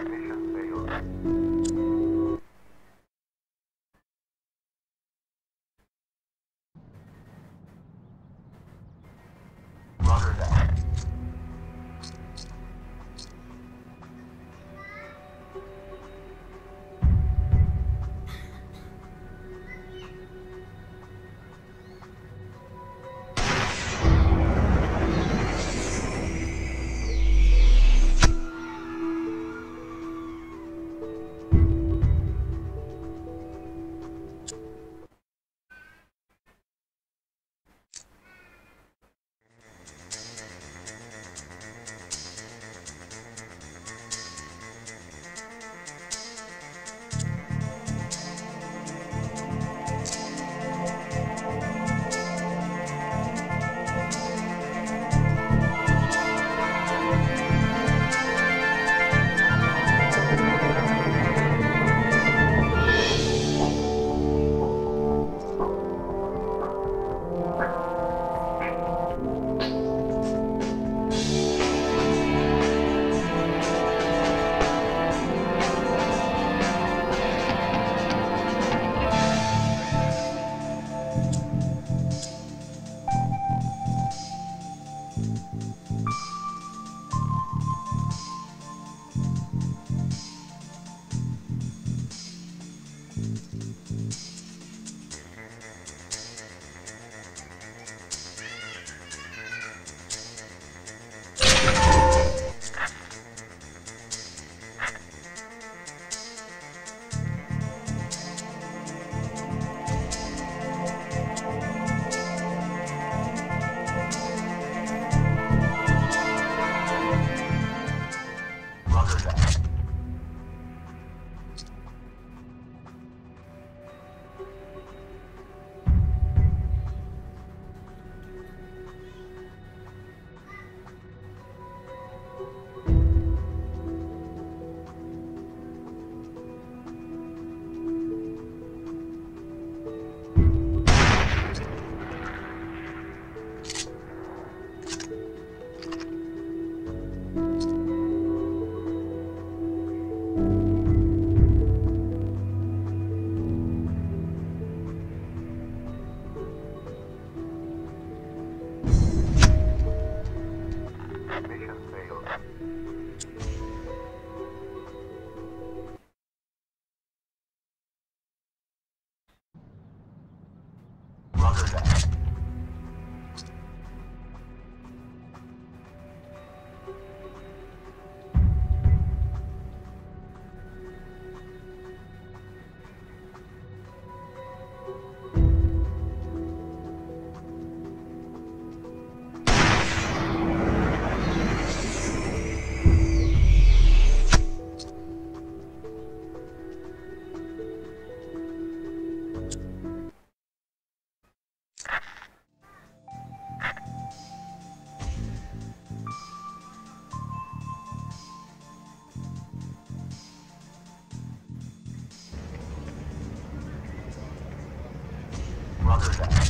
Mission failed. Roger that. Roger that. Mission failed. Roger that. Roger that.